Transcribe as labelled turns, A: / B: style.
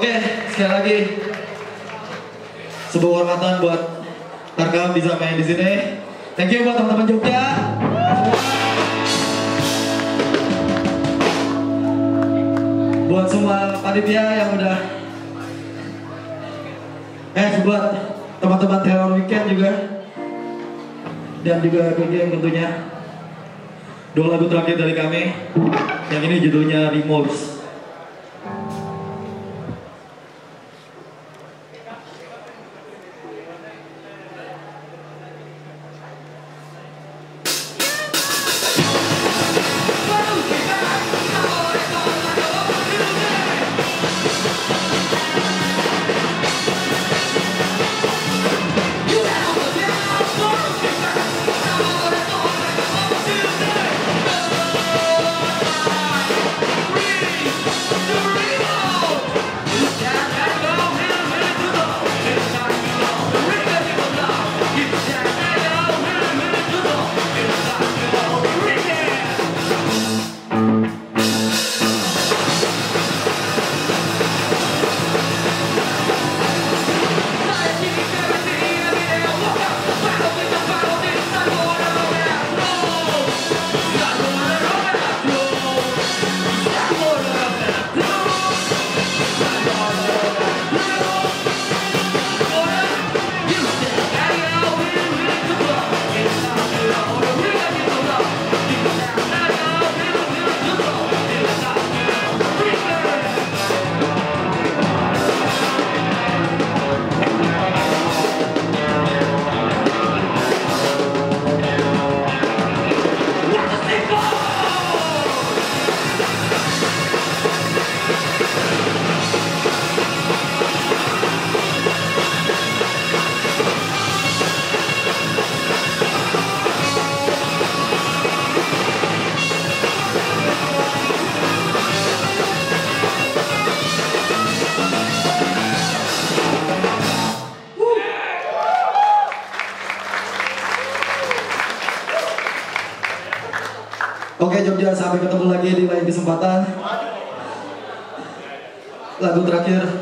A: Oke, sekali lagi. Sebuah kehormatan buat Tarka bisa main di sini. Thank you buat teman-teman Jogja. Buat semua panitia yang udah Eh, buat teman-teman teror weekend juga. Dan juga BGM tentunya. Dua lagu terakhir dari kami. Yang ini judulnya Remorse Oke Jogja sampai ketemu lagi di lain kesempatan. Lagu terakhir